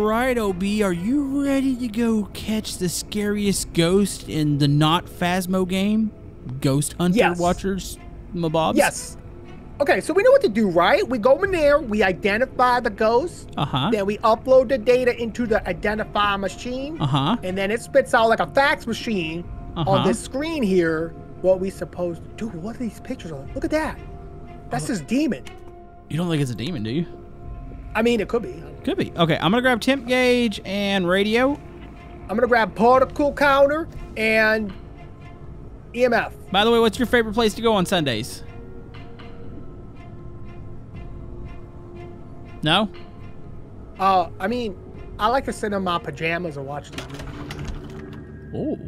right, OB. Are you ready to go catch the scariest ghost in the not Phasmo game? Ghost Hunter Yes. Watchers, Mabobs? Yes. Okay, so we know what to do, right? We go in there, we identify the ghost, Uh huh. then we upload the data into the identify machine, Uh huh. and then it spits out like a fax machine Uh-huh. on this screen here what we supposed to do. What are these pictures on? Look at that. That's Uh-huh. his demon. You don't think it's a demon, do you? I mean, it could be. Could be. Okay, I'm gonna grab temp gauge and radio. I'm gonna grab particle counter and EMF. By the way, what's your favorite place to go on Sundays? No? Uh, I mean, I like to sit in my pajamas and watch TV. Oh.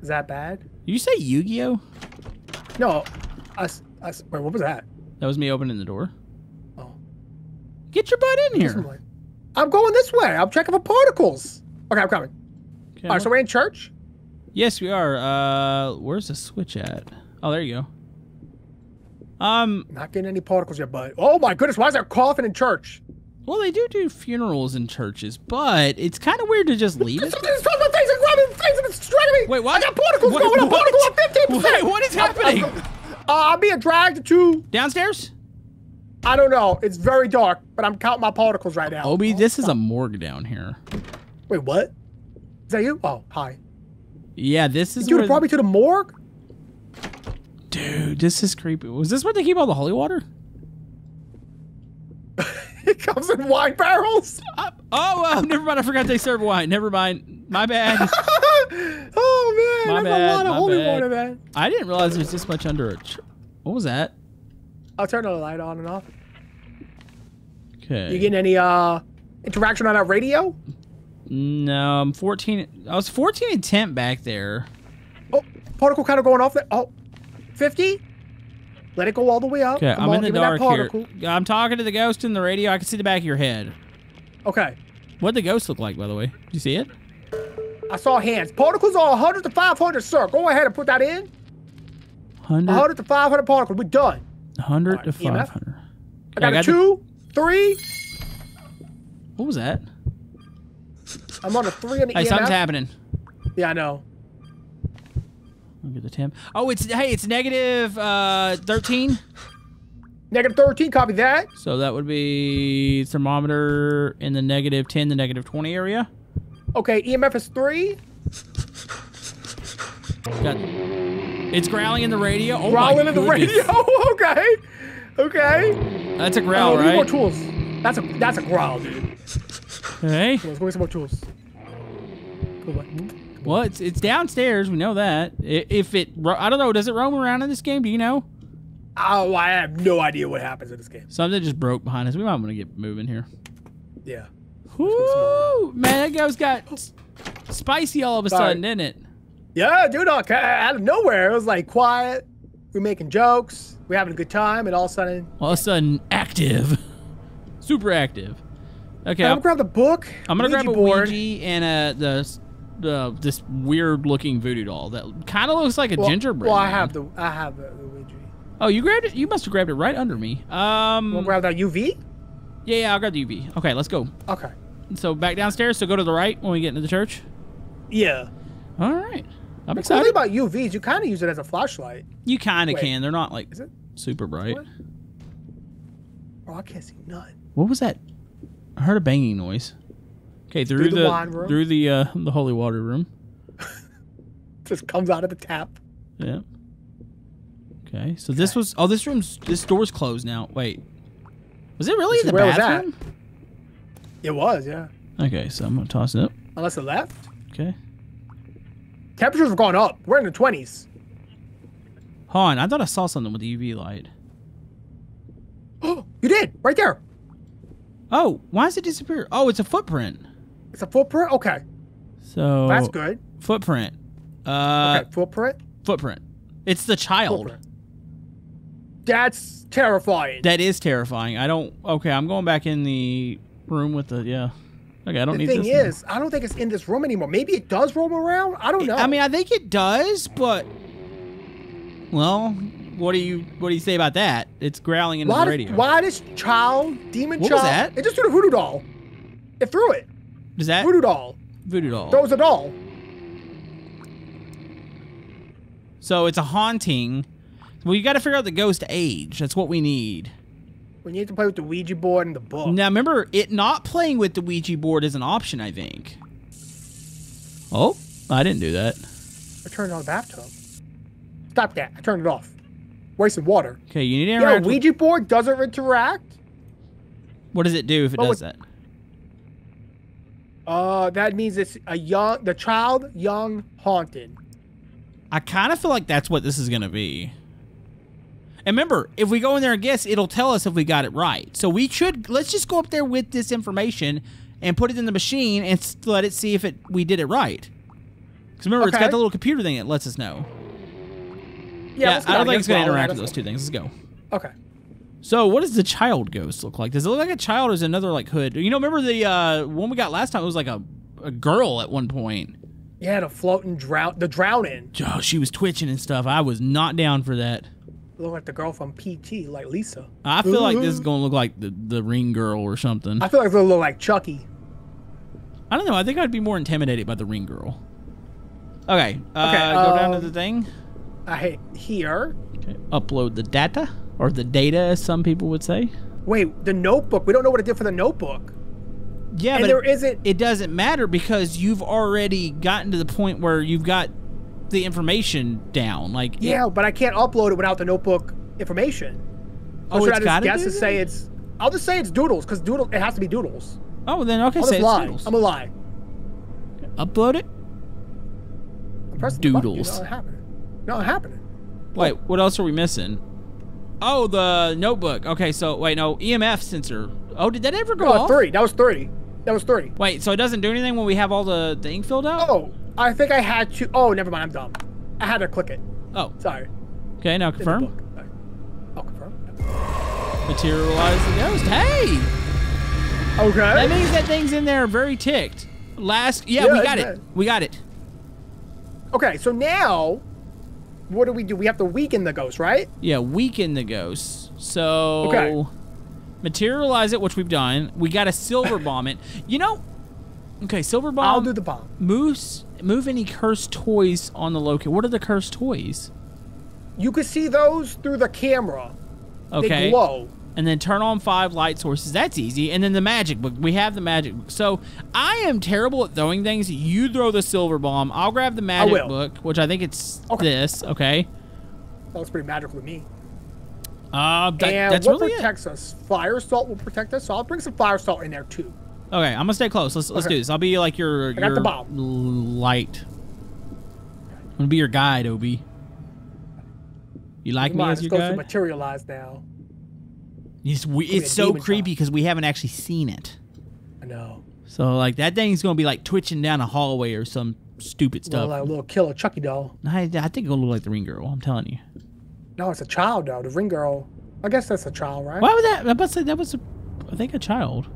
Is that bad? Did you say Yu-Gi-Oh? No. Us. Us. Wait, what was that? That was me opening the door. Get your butt in here. I'm going this way. I'm checking for particles. Okay, I'm coming. Okay, All right, so we're in church. Yes, we are. Uh, where's the switch at? Oh, there you go. Um, Not getting any particles yet, bud. oh my goodness, why is there coffin in church? well, they do do funerals in churches, but it's kind of weird to just leave it. Something's from my face and grabbing face and it's me. Wait, what? I got particles What- going up. what? Particle up 15%. Wait, what is happening? Uh, I'm being dragged to. Downstairs? I don't know. It's very dark, but I'm counting my particles right now. Obi, this is a morgue down here. Wait, what? Is that you? Oh, hi. Yeah, this is Dude, where. brought me to the morgue. Dude, this is creepy. Was this where they keep all the holy water? It comes in wine barrels. Uh, oh, uh, never mind. I forgot they serve wine. Never mind. My bad. oh man, My that's bad, a lot of holy bad. water, man. I didn't realize there's this much under a. What was that? I'll turn the light on and off. Okay. You getting any uh interaction on that radio? No, I'm 14. I was 14 and temp back there. Oh, particle kind of going off there. Oh, 50? Let it go all the way up. Okay, Come I'm on, in the give me that dark here. I'm talking to the ghost in the radio. I can see the back of your head. Okay. What'd the ghost look like, by the way? Did you see it? I saw hands. Particles are 100 to 500, sir. Go ahead and put that in. 100, 100 to 500 particles. We're done. 100 Alright, to EMF? 500. I got, I a got the- two, three. What was that? I'm on a three on the Hey, EMF. something's happening. Yeah, I know. Look at the temp. Oh, it's hey, it's negative uh 13. Negative 13, copy that. So that would be thermometer in the negative 10 to negative 20 area. Okay, EMF is three. Got, it's growling in the radio. Oh Growling in the radio. okay. Okay. That's a growl, oh, we need more tools. That's a that's a growl, dude. Okay. Let's go get some more tools. Go back. Well, it's it's downstairs. We know that. I- If it, I don't know. Does it roam around in this game? Do you know? Oh, I have no idea what happens in this game. Something just broke behind us. We might want to get moving here. Yeah. Woo! Man, that guy's got spicy all of a Sorry. sudden, didn't it? Yeah, dude, out of nowhere, it was like quiet. We're making jokes. We're having a good time, and all of a sudden, All of a sudden, active, super active. Okay, I'm I'm, gonna grab the book. I'm gonna Ouija grab a board. Ouija and uh the the this weird looking voodoo doll that kind of looks like a Well, gingerbread. Well, I man. have the I have the, the Ouija. Oh, you grabbed it? You must have grabbed it right under me. Um. We'll grab that UV. Yeah, yeah. I'll grab the UV. Okay, let's go. Okay. So back downstairs. So go to the right when we get into the church. Yeah. All right. I'm The excited. thing about UVs, you kind of use it as a flashlight. You kind of can. They're not like Is it? super bright. What? Oh, I can't see none. What was that? I heard a banging noise. Okay, through, Through the the, wine room? through the uh, the holy water room. Just comes out of the tap. Yeah. Okay, so this was oh this room's this door's closed now. Wait, was it really This the where was bathroom? It was, yeah. Okay, so I'm gonna toss it up. Unless it left. Okay, Temperatures have gone up. We're in the 20s. hold on. I thought I saw something with the UV light. Oh, you did right there. Oh, why does it disappear? Oh, it's a footprint. It's a footprint. Okay, So that's good. Footprint. Uh, Okay, footprint. footprint. It's the child. Footprint. That's terrifying. That is terrifying. I don't. Okay, I'm going back in the room with the yeah. Okay, I don't the need thing is, I don't think it's in this room anymore. Maybe it does roam around. I don't know. I mean, I think it does, but well, what do you what do you say about that? It's growling in why, the radio. why this child, demon What was child? that? It just threw the voodoo doll. It threw it. Does that Voodoo doll. voodoo doll? Throws a doll. So it's a haunting. Well, you got to figure out the ghost age. That's what we need. We need to play with the Ouija board and the book. Now remember, it not playing with the Ouija board is an option. I think. Oh, I didn't do that. I turned on the bathtub. Stop that. I turned it off. Wasting water. Okay, you need to Yeah, interact. with- Ouija board doesn't interact. what does it do if it Oh, does it- that? Uh, that means it's a young, the child young haunted. I kind of feel like that's what this is gonna be. And remember, if we go in there and guess, it'll tell us if we got it right. So we should let's just go up there with this information and put it in the machine and let it see if it we did it right. Because remember, it's got the little computer thing that lets us know. Yeah, let's I don't think it's gonna interact with those two things. Let's go. Okay. So, what does the child ghost look like? Does it look like a child or is it another like hood? You know, remember the uh, one we got last time? It was like a, a girl at one point. Yeah, the floating drown, the drowning. Oh, she was twitching and stuff. I was not down for that. Look like the girl from PT, like Lisa. I feel like this is going to look like the, the ring girl or something. I feel like they look like Chucky. I don't know. I think I'd be more intimidated by the ring girl. Okay. Uh, Okay, go down to um, the thing. I hate here. Okay. Upload the data or the data, as some people would say. Wait, the notebook. We don't know what it did for the notebook. Yeah, and but there it, isn't. it doesn't matter because you've already gotten to the point where you've got the information down. Like, it- Yeah, but I can't upload it without the notebook information. Oh, Or should it's I just gotta guess and say it's? I'll just say it's doodles because doodle. It has to be doodles. oh, then okay, I'll say lie. doodles. I'm a lie. Upload it. I'm pressing the button, Doodles. It's not happening. Not happening. Wait, what else are we missing? Oh, the notebook. Okay, so wait, no EMF sensor. Oh, did that ever go Oh, off? three. That was three. That was three. Wait, so it doesn't do anything when we have all the, the ink filled out? Oh, I think I had to. Oh, never mind. I'm dumb. I had to click it. Oh, Sorry. okay, now confirm. I'll confirm. Materialize the ghost. Hey! Okay. That means that thing's in there are very ticked. Last, yeah, Yeah, we got it. bad. We got it. Okay, so now, what do we do? We have to weaken the ghost, right? Yeah, weaken the ghost. So, Okay. materialize it, which we've done. We got a silver bomb it. You know, okay, silver bomb. I'll do the bomb. Moves, move any cursed toys on the location. What are the cursed toys? You can see those through the camera. Okay. They glow. and then turn on five light sources. That's easy. And then the magic book. We have the magic book. So I am terrible at throwing things. You throw the silver bomb. I'll grab the magic book, which I think it's Okay. this. Okay. That was pretty magical to me. Uh, that- and that's what really it. protects us? Fire salt will protect us, so I'll bring some fire salt in there too. Okay, I'm gonna stay close. Let's let's Okay. do this. I'll be like your got your light. I'm gonna be your guide, Obi. You like me as your guide? materialize now. It's, we, it's so creepy because we haven't actually seen it. I know. So like that thing's gonna be like twitching down a hallway or some stupid Well, stuff. like a little killer Chucky doll. I, I think it'll look like the ring girl. I'm telling you. No, it's a child though. The ring girl. I guess that's a child, right? Why would that? About to say that was a, I think a child.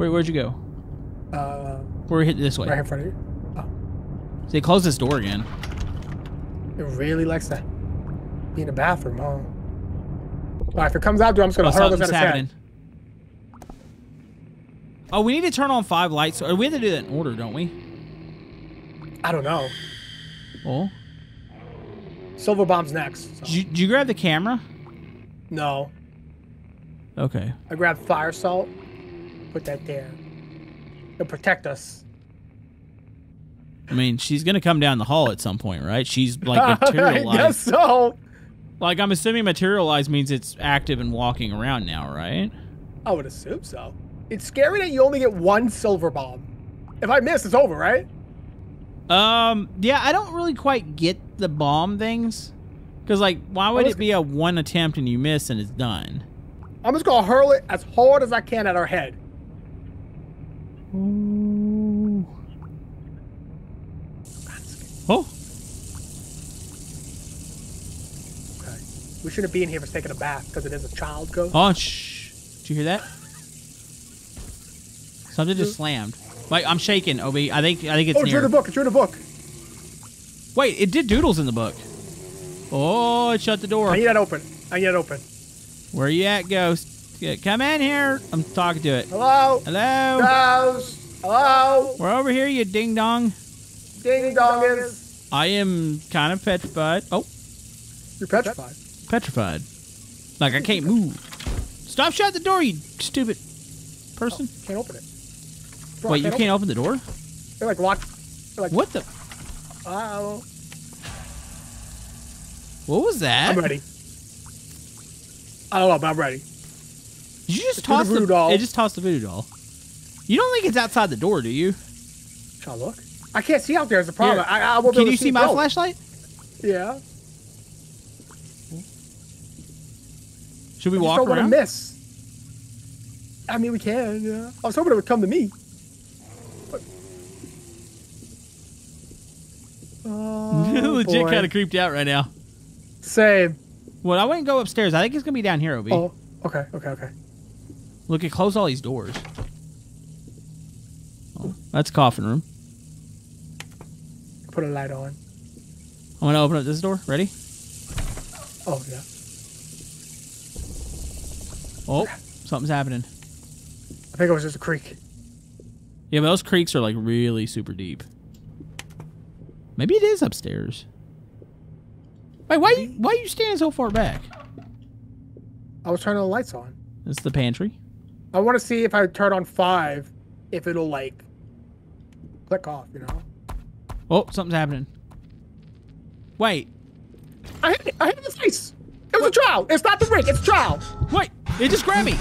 Where where'd you go? Uh, We're hit this way. right in front of you. Oh. They close this door again. It really likes to be in the bathroom, huh? All right, if it comes out, dude, I'm just gonna Oh, hurl this at happening. head. Oh, we need to turn on five lights. Or we have to do that in order, don't we? I don't know. Oh, Silver bomb's next. so- did you, did you grab the camera? No, Okay. I grabbed fire salt. Put that there. It'll protect us. I mean, she's gonna come down the hall at some point, right? She's like I guess materialized. so. like I'm assuming materialized means it's active and walking around now, right? I would assume so. It's scary that you only get one silver bomb. If I miss, it's over, right? Um, yeah, I don't really quite get the bomb things. Cause like, why would it be a one attempt and you miss and it's done? I'm just gonna hurl it as hard as I can at her head. Ooh. Oh, Okay. We shouldn't be in here for taking a bath because it is a child ghost. oh, shh! Did you hear that? Something just slammed. Like I'm shaking, Obi. I think I think it's oh, it's near. in the book. It's in the book. Wait, it did doodles in the book. Oh, it shut the door. I need that open. I need that open. Where are you at, ghost? Come in here. I'm talking to it. Hello? Hello. Ghost? Hello? We're over here, you ding dong. Ding dong is. I am kind of petrified. Oh, You're petrified. petrified. Like I can't move. Stop shut the door, you stupid person. Oh, can't open it. Bro, Wait, you can't open the door? They're like locked. They're like, What the? oh, What was that? I'm ready. I don't know, but I'm ready. Did you just It's toss the doll. It just tossed the voodoo doll. You don't think it's outside the door, do you? Shall I look? I can't see out there. Is a problem? Here, I, I won't be Can you see my flashlight? Yeah. Should we I walk don't want to miss. I mean, we can. Yeah. I was hoping it would come to me. Oh, Legit kind of creeped out right now. Same. Well, I wouldn't go upstairs. I think it's gonna be down here, Obi. Oh, okay, okay, okay. Look, it closed all these doors. Oh, that's coffin room. Put a light on. I'm gonna open up this door. Ready? Oh yeah. Oh, something's happening. I think it was just a creek. Yeah, but those creeks are like really super deep. Maybe it is upstairs. Wait, why you, why are you standing so far back? I was turning the lights on. It's the pantry. I want to see if I turn on five, if it'll like click off. You know. Oh, something's happening. Wait, I hit it. I hit it in the face. It was a trial. It's not the ring. It's a trial. wait! It just grabbed me.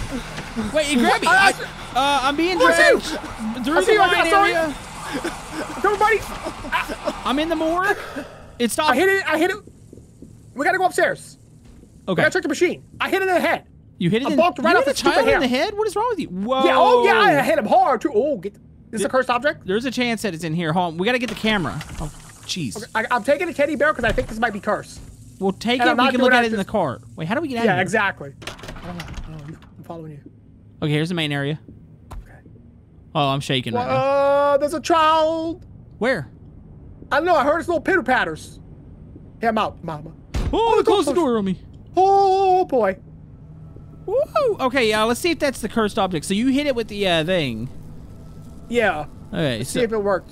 Wait, it grabbed me. I- I, uh, I'm being Where's dragged through I the you. I wine saw you. area. Everybody, I'm in the morgue. It I hit it. I hit it. We gotta go upstairs. Okay, gotta check the machine. I hit it in the head. You hit it I in. right you off the child in the head. What is wrong with you? Whoa. Yeah. Oh yeah. I hit him hard too. Oh, get. This is a cursed object. There's a chance that it's in here. Hold on. We gotta get the camera. Oh, jeez. I, I'm taking a teddy bear because I think this might be cursed. We'll take And it. I'm We can look at it in the car. Wait, how do we get out of Yeah, exactly. I don't know. I don't know. I'm following you. Okay, here's the main area. Okay. Oh, I'm shaking right now. Uh, there's a child. Where? I don't know. I heard his little pitter patters. Yeah, I'm out. Mama. Oh, the close the door on me. Oh boy. Woo! Okay, yeah, let's see if that's the cursed object. So you hit it with the uh, thing. Yeah. Okay, See so if it worked.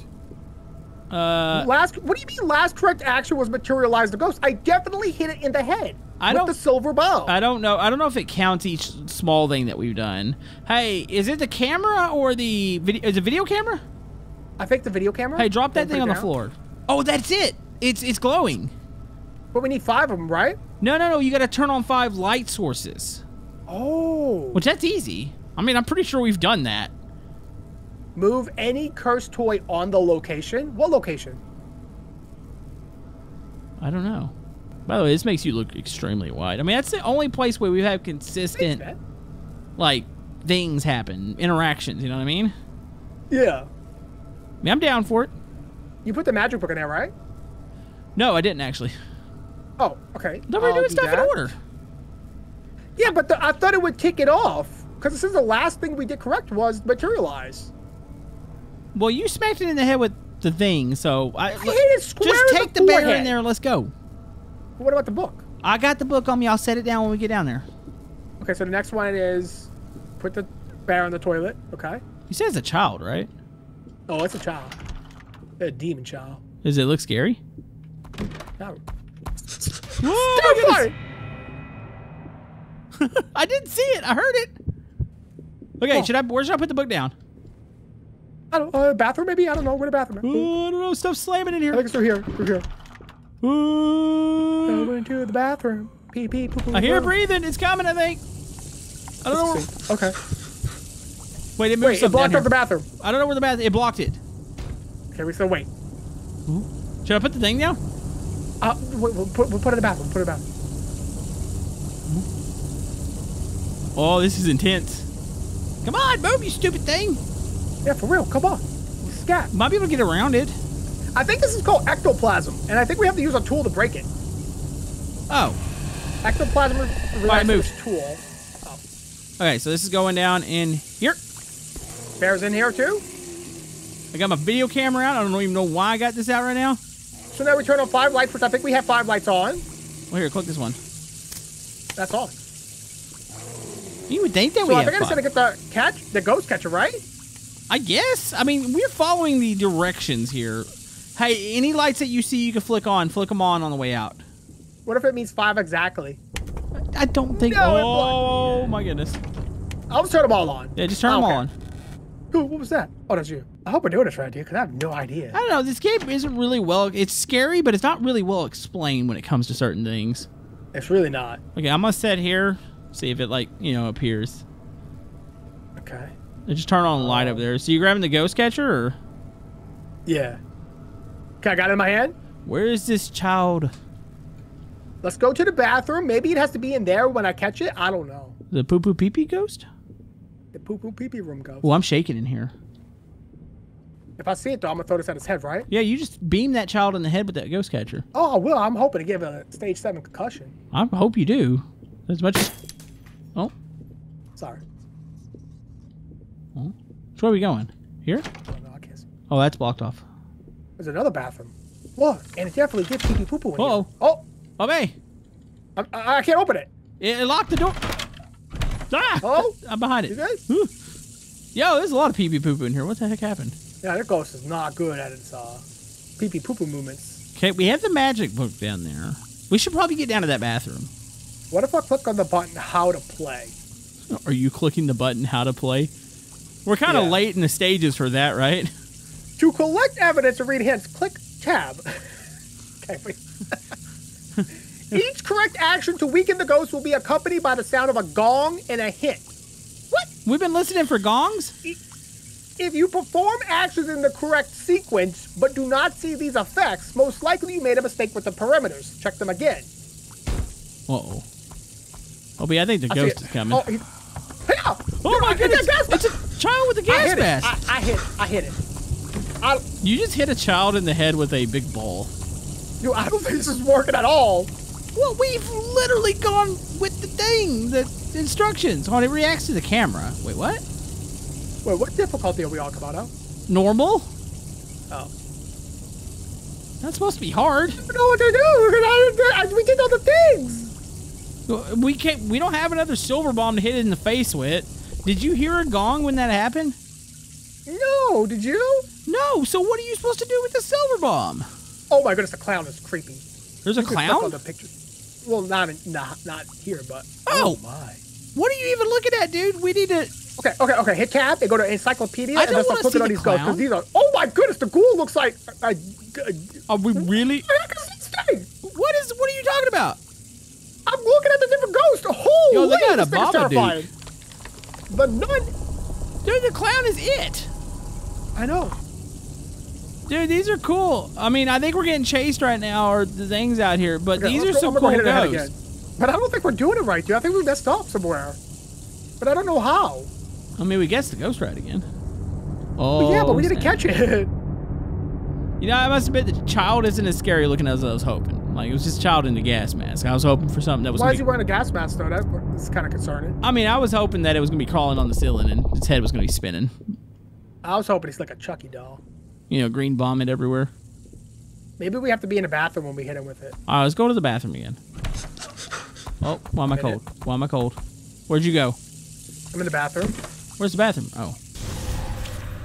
uh, last. What do you mean? Last correct action was materialize the ghost. I definitely hit it in the head. I with don't- the silver bow. I don't know. I don't know if it counts each small thing that we've done. Hey, is it the camera or the video? Is it video camera? I think the video camera. Hey, drop that thing on the floor. Oh, that's it. It's it's glowing. But we need five of them, right? No, no, no. You got to turn on five light sources, Oh. which that's easy. I mean, I'm pretty sure we've done that. Move any cursed toy on the location. What location? I don't know. By the way, this makes you look extremely wide. I mean, that's the only place where we have consistent like things happen, interactions. You know what I mean? Yeah. I mean, I'm down for it. You put the magic book in there, right? No, I didn't actually. Oh, okay. No, we're I'll doing do stuff in order. Yeah, but the, I thought it would kick it off because this is the last thing we did correct was materialize. Well, you smacked it in the head with the thing, so I, hit it square just take the the bear in there and let's go. What about the book? I got the book on me. I'll set it down when we get down there. Okay, so the next one is put the bear in the toilet. Okay. You said it's a child, right? Oh, it's a child. A demon child. Does it look scary? No. Whoa, my Terrifying. goodness. I didn't see it. I heard it. Okay, Oh. should I? Where should I put the book down? I don't uh, bathroom maybe? I don't know where the bathroom is. Oh, I don't know. Stuff slamming in here. I think it's through here. Through here. Oh. Go into the bathroom. Pee pee poo poo. I hear it breathing. It's coming. I think. I don't know. Let's see. Okay. wait, it moved Wait, it blocked off the bathroom. I don't know where the bath. It blocked it. Okay, we still wait. Should I put the thing down? Uh, we'll put, we'll put it in the bathroom. Put it in the bathroom. Oh, this is intense. Come on, move, you stupid thing. Yeah, for real. Come on. Scat. Might be able to get around it. I think this is called ectoplasm, and I think we have to use a tool to break it. Oh, Ectoplasm re- Alright, relies on move. tool. Oh. okay. So this is going down in here. Bears in here too. I got my video camera out. I don't even know why I got this out right now. So now we turn on five lights, which I think we have five lights on. Well, here, click this one. That's all. You would think that So we I think I'm just gonna get the catch, the ghost catcher, right? I guess. I mean, we're following the directions here. Hey, any lights that you see you can flick on, flick them on on the way out. What if it means five exactly? I don't think. No, oh my goodness. I'll just turn them all on. Yeah, just turn them all on. Ooh, what was that? Oh, that's you. I hope we're doing this right, dude, because I have no idea. I don't know. This game isn't really well. It's scary, but it's not really well explained when it comes to certain things. It's really not. Okay, I'm gonna set here. See if it like you know appears. Okay. I just turn on the light up um, there. So you grabbing the ghost catcher, or Yeah. Okay, I got it in my hand. where is this child? Let's go to the bathroom. Maybe it has to be in there when I catch it. I don't know. The poo poo pee pee ghost? The poo poo pee pee room goes. Well, I'm shaking in here. If I see it though, I'm gonna throw this at his head, right? Yeah, you just beam that child in the head with that ghost catcher. Oh, I will. I'm hoping to give a stage seven concussion. I hope you do. As much as. Oh, Sorry. so where are we going? Here? Oh, no, I can't. Oh, that's blocked off. There's another bathroom. Look, and it definitely gets pee pee poo poo in Uh-oh. here. Oh, Oh, hey, I, I, can't open it. it, it locked the door. Ah! Oh, I'm behind it. you guys? Whew. Yo, there's a lot of pee pee poo poo in here. What the heck happened? Yeah, that ghost is not good at its uh, pee pee poo poo movements. Okay, we have the magic book down there. We should probably get down to that bathroom. What if I click on the button how to play? Are you clicking the button how to play? We're kind of Yeah. late in the stages for that, right? To collect evidence and read hints, click tab. okay, wait. Each correct action to weaken the ghost will be accompanied by the sound of a gong and a hint. What? We've been listening for gongs. If you perform actions in the correct sequence but do not see these effects, most likely you made a mistake with the parameters. Check them again. Uh oh. Oh, but I think the I ghost is coming. Oh, Oh, he- Yeah! Oh my a goodness! It's a child with a I gas mask. I, I hit. It, I hit it. I, You just hit a child in the head with a big ball. dude, I don't think this is working at all. Well, we've literally gone with the thing, the instructions. Oh, on it reacts to the camera. Wait, what? Wait, what difficulty are we about? Huh? Normal? Oh. That's supposed to be hard. I don't know what to do. I- I- We did all the things. We can't. We don't have another silver bomb to hit it in the face with. Did you hear a gong when that happened? No, did you? No. So what are you supposed to do with the silver bomb? Oh my goodness, the clown is creepy. There's a clown. on the picture. Well, not in, not not here, but oh, oh. my. What are you even looking at, dude? We need to. Okay, okay, okay. Hit tab and go to encyclopedia I and don't start wanna see on the these clown. because these are. Oh my goodness, the ghoul looks like a, a Are we really? what the heck is this thing? What is? What are you talking about? I'm looking at the different ghosts. Holy, Yo, they got a this thing is Babadook. The nun. Dude, the clown is it. I know. Dude, these are cool. I mean, I think we're getting chased right now, or the things out here, but Okay, these are go- some I'm cool gonna go hit it ghosts. But I don't think we're doing it right, dude. I think we messed up somewhere. But I don't know how. I mean, we guessed the ghost right again. But Oh, yeah, but we didn't oh, catch it. You know, I must admit, the child isn't as scary looking as I was hoping. Like, it was just child in the gas mask. I was hoping for something that was. Why is he wearing a gas mask though? That's kind of concerning. I mean, I was hoping that it was gonna be crawling on the ceiling and its head was gonna be spinning. I was hoping it's like a Chucky doll. You know, green vomit everywhere. Maybe we have to be in the bathroom when we hit him with it. All right, let's go to the bathroom again. Oh, why am I cold? Why am I cold? Where'd you go? I'm in the bathroom. Where's the bathroom? Oh.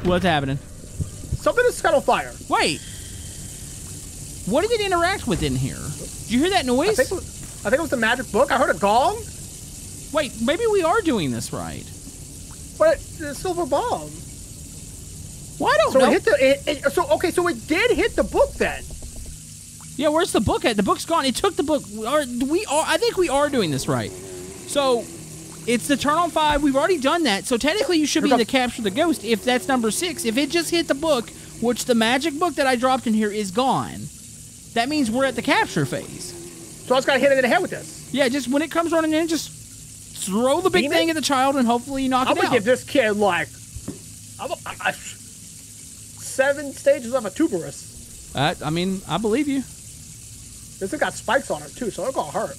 What's happening? Something is set on fire. Wait. What did it interact with in here? Did you hear that I noise? think, was, I think it was the magic book. I heard a gong, Wait, maybe we are doing this right. but the silver bomb. Well, I don't So know. it hit the. It, it, so okay, so it did hit the book then. yeah, where's the book at? The book's gone. It took the book. We are, we are. I think we are doing this right. So, it's the turn on five. We've already done that. So technically, you should be the capture the ghost. If that's number six, if it just hit the book, which the magic book that I dropped in here is gone, that means we're at the capture phase. So I just got to hit it in the head with this. Yeah, just when it comes running in, just throw the big Beam thing it? at the child and hopefully knock I'm it gonna give this kid like, I'm a, I, I, seven stages of a tuberous. Uh, I mean, I believe you. This thing got spikes on it too, so it's gonna hurt.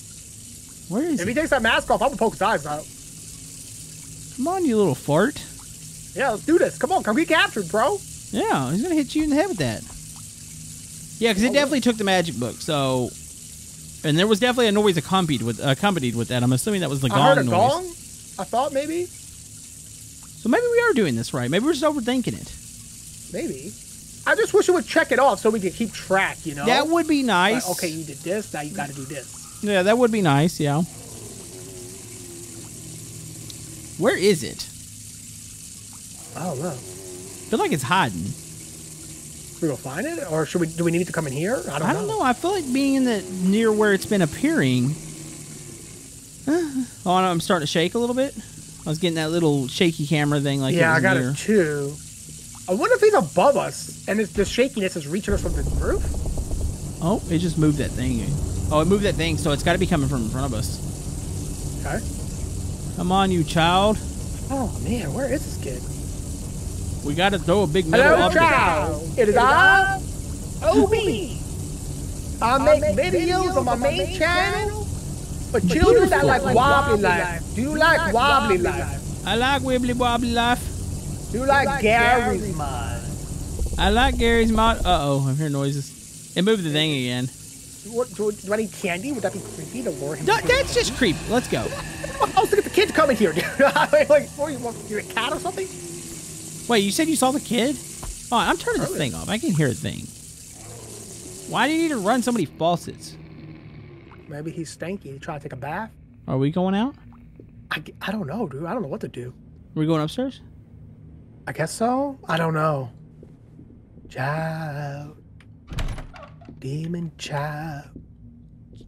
Where is If he? he takes that mask off, I'm gonna poke his eyes out. Come on, you little fart. Yeah, let's do this. Come on, come get captured, bro. Yeah, he's gonna hit you in the head with that. Yeah, because it Oh, definitely took the magic book. So, and there was definitely a noise accompanied with accompanied with that. I'm assuming that was the I heard a gong noise. gong. I thought maybe. So maybe we are doing this right. Maybe we're just overthinking it. Maybe. I just wish it would check it off so we could keep track, you know? That would be nice. Like, okay, you did this, now you got to do this. Yeah, that would be nice. Yeah. Where is it? I don't know. I feel like it's hiding. We go find it, or should we? Do we need to come in here? I don't, I don't know. I feel like being in the near where it's been appearing. Uh, oh, I'm starting to shake a little bit. I was getting that little shaky camera thing. Like yeah, it I got near. it too. I wonder if he's above us, and it's, the shakiness is reaching us from the roof. Oh, it just moved that thing. Oh, it moved that thing, so it's got to be coming from in front of us. Okay. Come on, you child. Oh man, where is this kid? We got to throw a big metal Hello, object. child. It is I, Obi. I make videos on my main channel for children that like wobbly life. Do you like wobbly life? I like wibbly wobbly life. Do you like Garry's mod? I like Garry's mod. Uh oh, I'm hearing noises. It moved the thing again. What, do, do I need candy? Would that be creepy to lure him? Th- that's just creepy. Let's go. Oh, look at the kids coming here, dude. like, what, you want, you're a cat or something? Wait, you said you saw the kid? Oh, I'm turning this thing off. I can hear a thing. Why do you need to run so many faucets? Maybe he's stanky. Trying to take a bath? Are we going out? I, I don't know, dude. I don't know what to do. Are we going upstairs? I guess so. I don't know. Child. Demon child.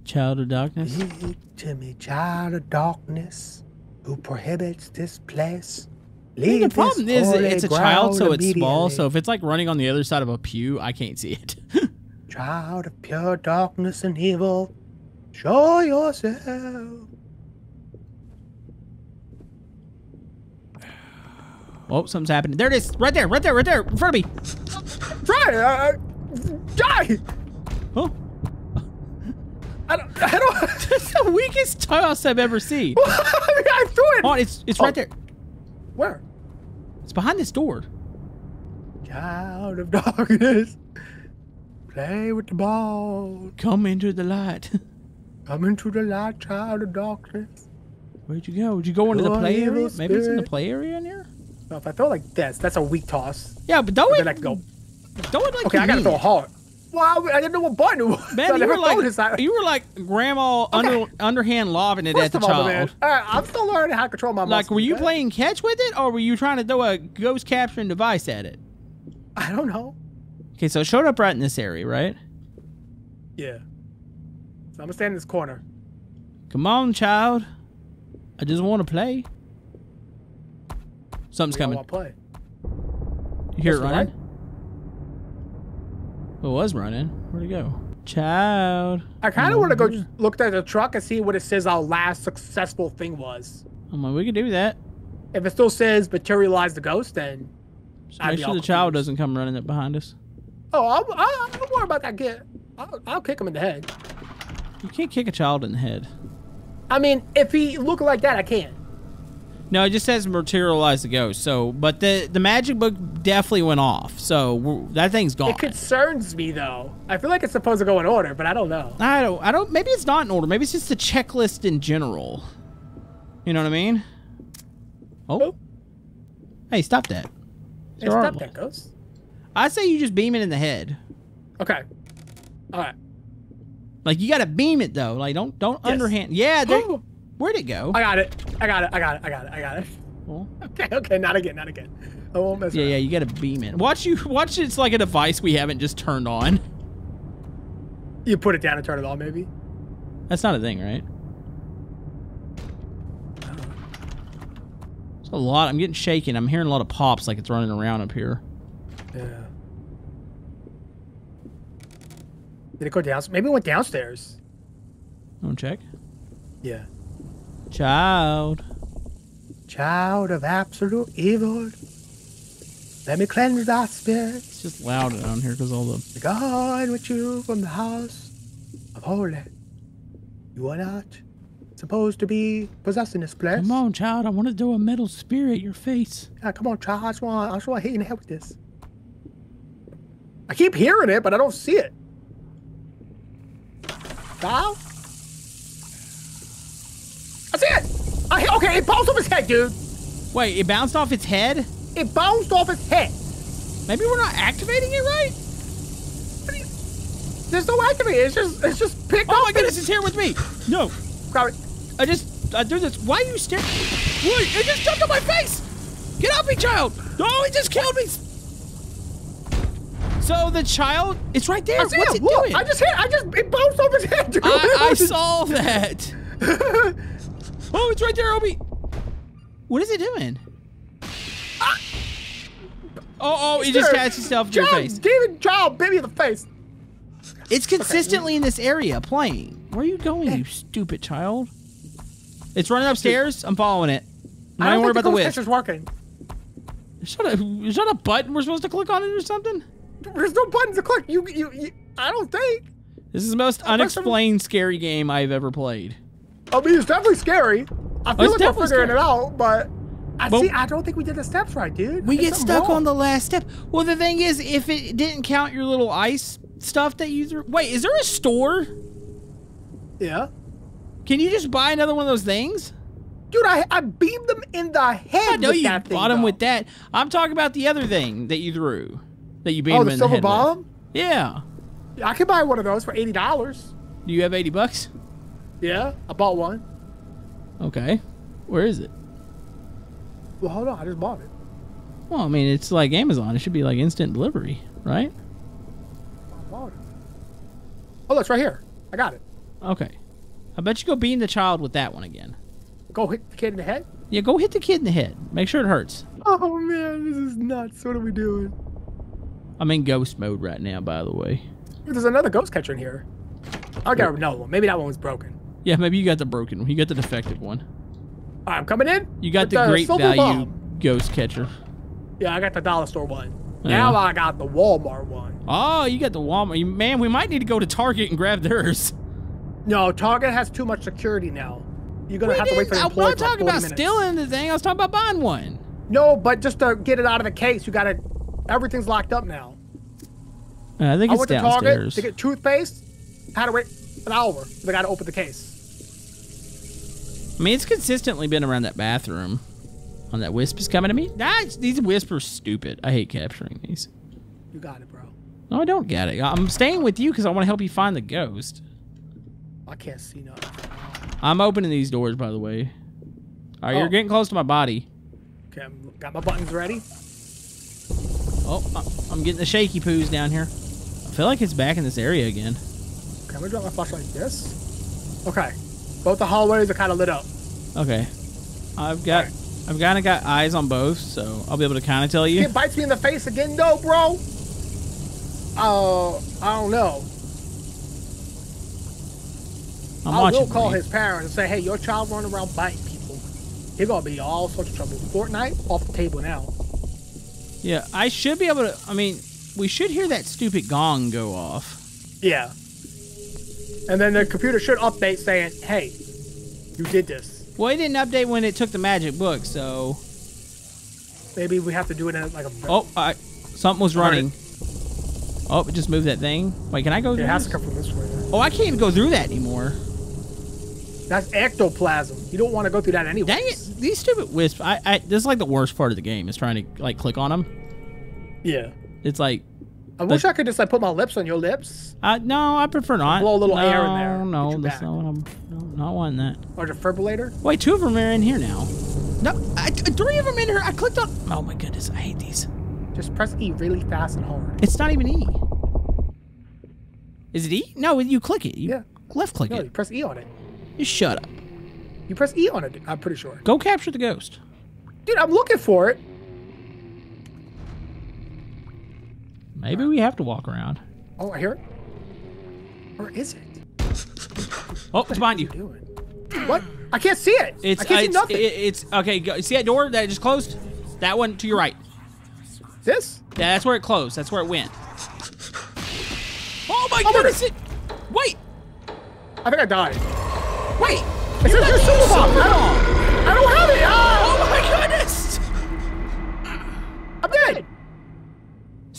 Child of darkness. Speak to me, child of darkness, who prohibits this place. I mean, the problem is it's a child, so it's small. So if it's like running on the other side of a pew, I can't see it. Child of pure darkness and evil, show yourself. oh, something's happening. There it is. Right there. Right there. Right there. In front of me. Try, uh, die. Oh, I don't. I don't. that's the weakest toss I've ever seen. I mean, I threw it. Oh, it's it's Oh. right there. Where? Behind this door. Child of darkness, play with the ball. Come into the light. Come into the light, child of darkness. Where'd you go? Did you go into the play area? Maybe it's in the play area in here. No, if I throw like this, that's a weak toss. Yeah, but don't But it, then I can go. don't it like Okay, I gotta mean throw hard. Well, I, I didn't know what button it was. so Man, you were like thrown this out. you were like grandma under underhand lobbing it First at the all, man, child. all right, I'm still learning how to control my Like, were you okay? playing catch with it, or were you trying to throw a ghost capturing device at it? I don't know. Okay, so it showed up right in this area, right? Yeah. So I'm gonna stand in this corner. Come on, child. I just want to play. Something's We coming. wanna play. You hear it running? right. It was running. Where'd it go? Child. I kind of want to go look at the truck and see what it says our last successful thing was. I'm like, we could do that. If it still says materialize the ghost, then I'd make sure the child doesn't come running up behind us. oh, I'll, I'll, don't worry about that kid. I'll, I'll kick him in the head. You can't kick a child in the head. I mean, if he look like that, I can. No, it just says materialize the ghost. So, but the the magic book definitely went off. So that thing's gone. It concerns me though. I feel like it's supposed to go in order, but I don't know. I don't. I don't. Maybe it's not in order. Maybe it's just a checklist in general. You know what I mean? Oh. Oh. Hey, stop that. Hey, stop that ghost. I say you just beam it in the head. Okay. All right. Like you got to beam it though. Like don't don't Yes. underhand. Yeah. There, where'd it go? I got it. I got it. I got it. I got it. I got it. Well, Okay. Okay. Not again. Not again. I won't mess yeah, around. yeah. You got to beam it. Watch you. Watch it's like a device we haven't just turned on. You put it down and turn it on, maybe. That's not a thing, right? It's a lot. I'm getting shaken. I'm hearing a lot of pops like it's running around up here. Yeah. Did it go down? Maybe it went downstairs. Don't check. Yeah. Child. Child of absolute evil. Let me cleanse thy spirit. It's just loud down here because all the. God with you from the house of holy. You are not supposed to be possessing this place. Come on, child. I want to throw a metal spear at your face. Yeah, come on, child. I just want, I just want to hit you in the head with this. I keep hearing it, but I don't see it. Child? I see it! I, hit- okay, it bounced off his head, dude. Wait, it bounced off its head? It bounced off its head. Maybe we're not activating it right? There's no activator. It's just it's just picked Oh up. my goodness, it's here with me. No, Grab it. I just I do this. Why are you staring? Wait, it just jumped on my face. Get off me, child. Oh, he just killed me. So the child, it's right there. I What's it. it doing? I just hit. I just it bounced off its head. Dude. I, I saw that. oh, it's right there, Obi. What is it doing? Oh, oh, it just attached itself to your face. Demon child me in the face. It's consistently in this area playing. Where are you going, you stupid child? It's running upstairs. I'm following it. I'm not worried about the whip. catcher's working. Is that, a, is that a button we're supposed to click on it or something? There's no button to click. You, you, you I don't think. This is the most unexplained scary game I've ever played. I mean, it's definitely scary. I feel like we're figuring scary. it out, but I But- see. I don't think we did the steps right, dude. We There's get stuck wrong. on the last step. Well, the thing is, if it didn't count your little ice stuff that you threw. Wait, is there a store? Yeah, Can you just buy another one of those things? dude. I I beamed them in the head. I know with you that thing, bought them with that. I'm talking about the other thing that you threw. That you beamed Oh, him the in silver the head with. bomb. Yeah. Yeah, I could buy one of those for eighty dollars. Do you have 80 bucks? Yeah, I bought one. Okay. Where is it? Well, hold on. I just bought it. Well, I mean, it's like Amazon. It should be like instant delivery, right? I bought it. Oh, that's right here. I got it. Okay. I bet you go beating the child with that one again. Go hit the kid in the head. Yeah, go hit the kid in the head. Make sure it hurts. Oh man, this is nuts. What are we doing? I'm in ghost mode right now, by the way. There's another ghost catcher in here. I got another one. Maybe that one was broken. Yeah, maybe you got the broken one. You got the defective one. I'm coming in. You got with the great value bomb. ghost catcher. Yeah, I got the dollar store one. Yeah. Now I got the Walmart one. Oh, you got the Walmart. Man, we might need to go to Target and grab theirs. No, Target has too much security now. You're gonna We have to wait for the I'm not talking about minutes. stealing the thing. I was talking about buying one. No, but just to get it out of the case, you gotta. Everything's locked up now. Uh, I think I it's went to downstairs. Target to get toothpaste. Had to wait an hour. They gotta open the case. I mean, it's consistently been around that bathroom. On that wisp is coming to me. Nah, it's- these wisps are stupid. I hate capturing these. You got it, bro. No, I don't get it. I'm staying with you because I want to help you find the ghost. I can't see nothing. I'm opening these doors, by the way. All right, Oh. you're getting close to my body. Okay, I'm, got my buttons ready. Oh, I- I'm getting the shaky poos down here. I feel like it's back in this area again. Okay, I'm gonna drop my flashlight like this. Okay, both the hallways are kind of lit up. Okay, I've got, I've kind of got eyes on both, so I'll be able to kind of tell you. It bites me in the face again, though, bro. Uh, I don't know. I'm I will call his parents and say, "Hey, your child running around biting people. You're gonna be all sorts of trouble." Fortnite off the table now. Yeah, I should be able to. I mean, we should hear that stupid gong go off. Yeah. And then the computer should update saying, "Hey, you did this." Well, it didn't update when it took the magic book, so. Maybe we have to do it in like a. Oh, I, something was I heard running. Oh, just move that thing. Wait, can I go it through? has to come from this way. Oh, I can't even go through that anymore. That's ectoplasm. You don't want to go through that anyway. Dang it! These stupid wisps. I, I. This is like the worst part of the game. Is trying to like click on them. Yeah. It's like, I wish I could just like put my lips on your lips uh, no, I prefer not. Blow a little no, air in there, No, that's not what I'm. No, not wanting that. or defibrillator. Wait, two of them are in here now. No, I, three of them in here. I clicked on. Oh my goodness, I hate these. Just press E really fast and hard. It's not even E. Is it E? No, you click it. You Yeah. left click No, you press E on it. You shut up. You press E on it. I'm pretty sure. Go capture the ghost. Dude, I'm looking for it. Maybe we have to walk around. Oh, I hear it. Where is it? Oh, it's behind you. What doing? What? I can't see it. It's I can't uh, see it's, nothing. it- it's okay. Go, see that door that just closed? That one to your right. this? Yeah, that's where it closed. That's where it went. Oh my Oh, goodness! It, wait, I think I died. wait! It says your super bomb. I don't, I don't have it.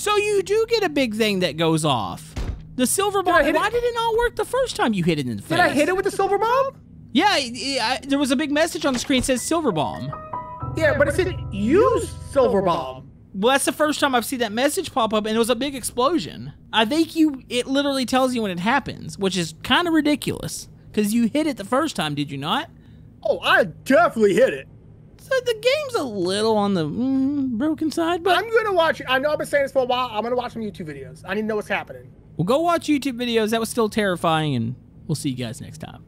So you do get a big thing that goes off. The silver bomb. it? Why did it not work the first time you hit it in the face? Did I hit it with the silver bomb? Yeah, it- it- I- there was a big message on the screen that says silver bomb. Yeah, but it said use silver bomb. Well, that's the first time I've seen that message pop up, and it was a big explosion. I think you it literally tells you when it happens, which is kind of ridiculous because you hit it the first time, did you not? Oh, I definitely hit it. So the game's a little on the mm, broken side, but I'm gonna watch it. I know I've been saying this for a while. I'm gonna watch some YouTube videos. I need to know what's happening. we'll go watch YouTube videos. That was still terrifying, and we'll see you guys next time.